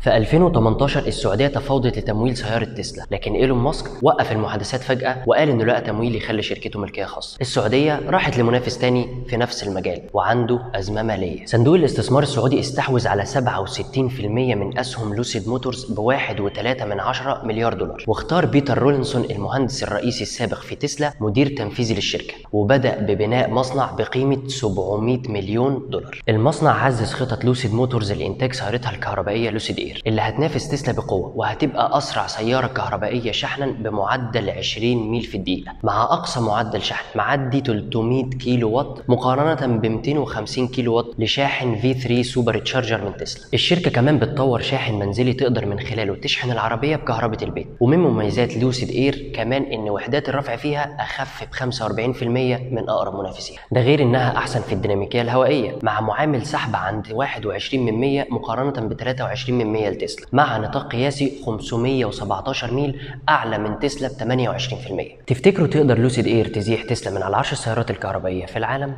في 2018 السعودية تفاوضت لتمويل سيارة تسلا لكن إيلون ماسك وقف المحادثات فجأة وقال إنه لقى تمويل يخلي شركته ملكية خاصة. السعودية راحت لمنافس تاني في نفس المجال وعنده أزمة مالية. صندوق الاستثمار السعودي استحوذ على 67% من أسهم Lucid Motors ب 1.3 من عشرة مليار دولار. واختار بيتر رولينسون المهندس الرئيسي السابق في تسلا مدير تنفيذي للشركة وبدأ ببناء مصنع بقيمة 700 مليون دولار. المصنع عزز خطط Lucid Motors لإنتاج سيارتها الكهربائية Lucid Air اللي هتنافس تسلا بقوة وهتبقى أسرع سيارة كهربائية شحنا بمعدل 20 ميل في الدقيقة. مع أقصى معدل شحن معدي 300 كيلو وات مقارنة ب 250 كيلو وات لشاحن V3 Supercharger من تسلا. الشركة كمان بتطور شاحن منزلي تقدر من خلاله تشحن العربية بكهرباء البيت. ومن مميزات Lucid Air كمان إن وحدات الرفع فيها أخف ب 45% من أقرب منافسيها ده غير إنها أحسن في الديناميكية الهوائية. مع معامل سحب عند 21 من 100 مقارنة ب 23 100 لتسلا. مع نطاق قياسي 517 ميل أعلى من تسلا ب 28% تفتكروا تقدر Lucid Air تزيح تسلا من على عرش السيارات الكهربائية في العالم؟